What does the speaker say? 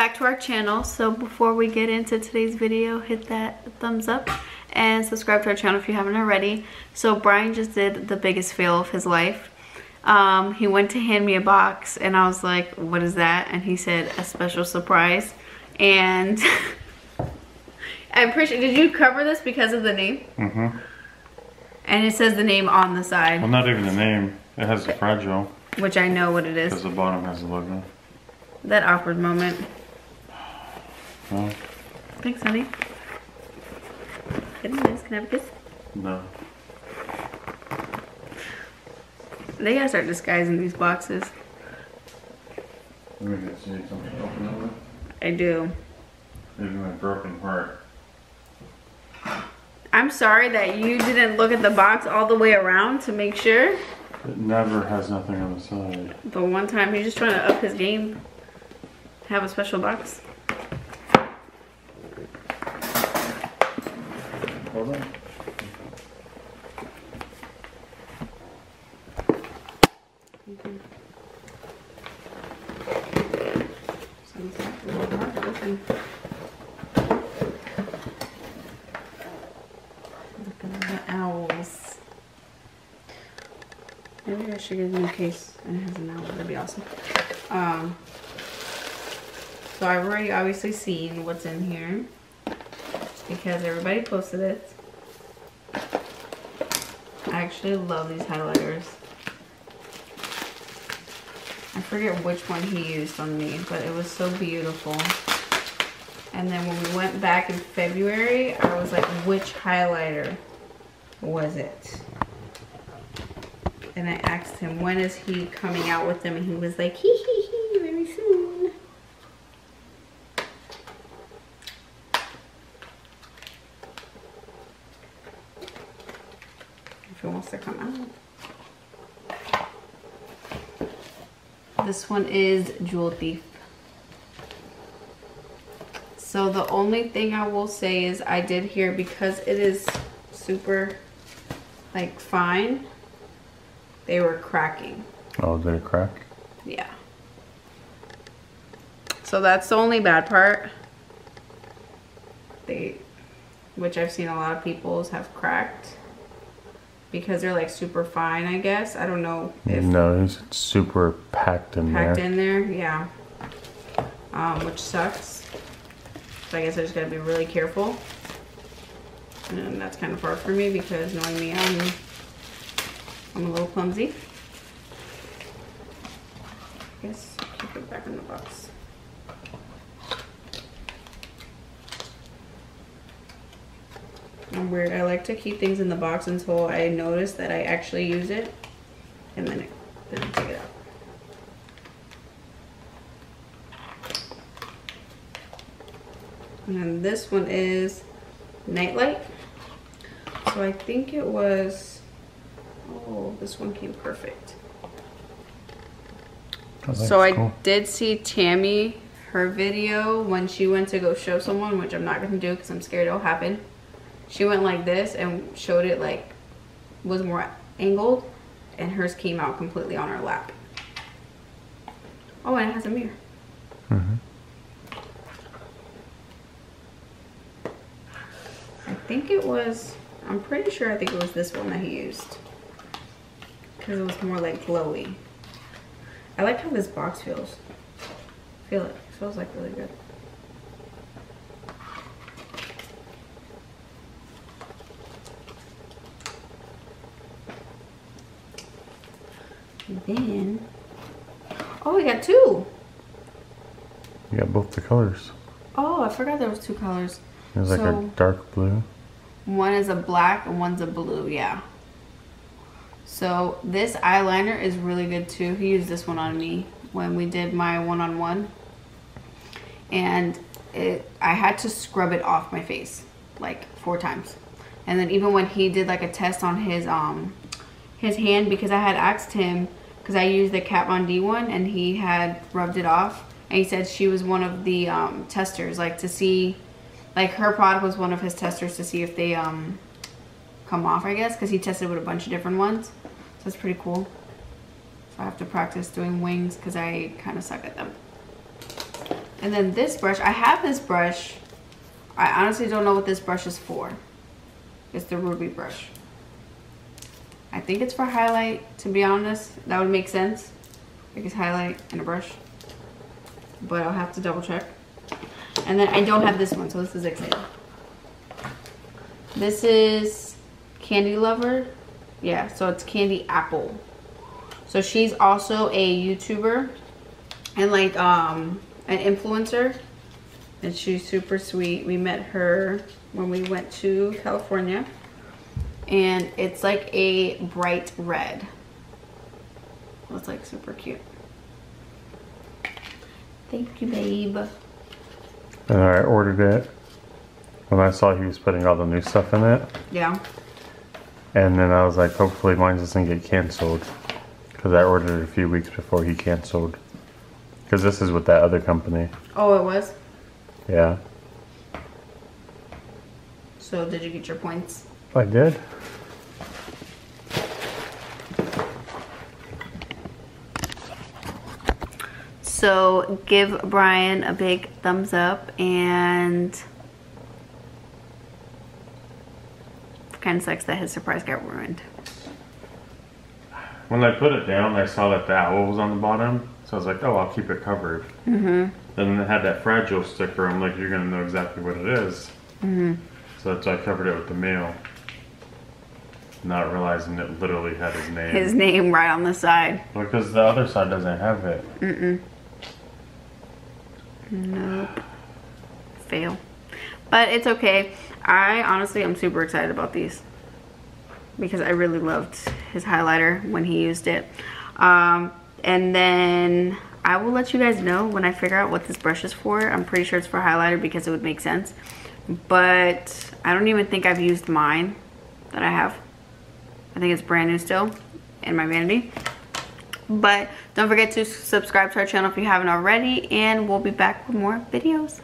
back to our channel. So before we get into today's video, hit that thumbs up and subscribe to our channel if you haven't already. So Bryan just did the biggest fail of his life. Um, he went to hand me a box and I was like, what is that? And he said, a special surprise. And I'm pretty sure, did you cover this because of the name? Mm-hmm. And it says the name on the side, Well, not even the name. It has the fragile which I know what it is. because the bottom has the logo. That awkward moment. Thanks, honey. Is. Can I have a kiss? no. They gotta start disguising these boxes. Let me get see something open. I do. Even my broken heart. I'm sorry that you didn't look at the box all the way around to make sure. It never has nothing on the side. The one time he's just trying to up his game. Have a special box. Hold on. Look at the owls. Maybe I should get a new case and it has an owl. That'd be awesome. Um, so I've already obviously seen what's in here because everybody posted it. I actually love these highlighters. I forget which one he used on me, but it was so beautiful. And then when we went back in February, I was like, which highlighter was it? And I asked him, when is he coming out with them? And he was like, hee hee If wants to come out. This one is Jewel Thief. So the only thing I will say is I did hear because it is super like fine, they were cracking. Oh, did it crack? Yeah. So that's the only bad part. They, which I've seen a lot of people's have cracked because they're like super fine, I guess. I don't know if No, it's super packed in packed there. Packed in there, yeah. Um, which sucks. So I guess I just gotta be really careful. And that's kind of hard for me because knowing me, I'm, I'm a little clumsy. I guess keep it back in the box. I'm weird. I like to keep things in the box until I notice that I actually use it, and then, it, then I take it out. And then this one is Nightlight. So I think it was, oh, this one came perfect. So I cool. did see Tammy, her video when she went to go show someone, which I'm not going to do because I'm scared it'll happen. She went like this and showed it like, was more angled and hers came out completely on her lap. Oh, and it has a mirror. Mhm. I think it was, I'm pretty sure I think it was this one that he used. Because it was more like glowy. I like how this box feels. Feel it. It feels like really good. Then, oh, we got two. You got both the colors. Oh, I forgot there was two colors. There's like a dark blue. One is a black and one's a blue, yeah. So this eyeliner is really good too. He used this one on me when we did my one-on-one. And it I had to scrub it off my face like four times. And then even when he did like a test on his um his hand because I had asked him because I used the Kat Von D one and he had rubbed it off and he said she was one of the um, testers like to see like her product was one of his testers to see if they um come off I guess because he tested with a bunch of different ones so that's pretty cool so I have to practice doing wings because I kind of suck at them And then this brush, I have this brush. I honestly don't know what this brush is for. It's the Ruby brush. I think it's for highlight, to be honest. That would make sense. Because highlight and a brush. But I'll have to double check. And then I don't have this one, so this is exciting. This is Candy Lover. Yeah, so it's Candy Apple. So she's also a YouTuber and like um an influencer. And she's super sweet. We met her when we went to California. And it's like a bright red. It's like super cute. Thank you, babe. And I ordered it when I saw he was putting all the new stuff in it. Yeah. And then I was like, hopefully mine doesn't get canceled. Because I ordered it a few weeks before he canceled. Because this is with that other company. Oh, it was? Yeah. So did you get your points? I did. So give Bryan a big thumbs up and kind of sucks that his surprise got ruined. When I put it down, I saw that the owl was on the bottom. So I was like, oh, I'll keep it covered. Mm-hmm. Then it had that fragile sticker. I'm like, you're going to know exactly what it is. Mm-hmm. So that's why I covered it with the mail. Not realizing it literally had his name. His name right on the side. Because the other side doesn't have it. Mm-mm. Nope. Fail. But it's okay. I honestly am super excited about these. Because I really loved his highlighter when he used it. Um, and then I will let you guys know when I figure out what this brush is for. I'm pretty sure it's for highlighter because it would make sense. But I don't even think I've used mine that I have. I think it's brand new still in my vanity. But don't forget to subscribe to our channel if you haven't already. And we'll be back with more videos.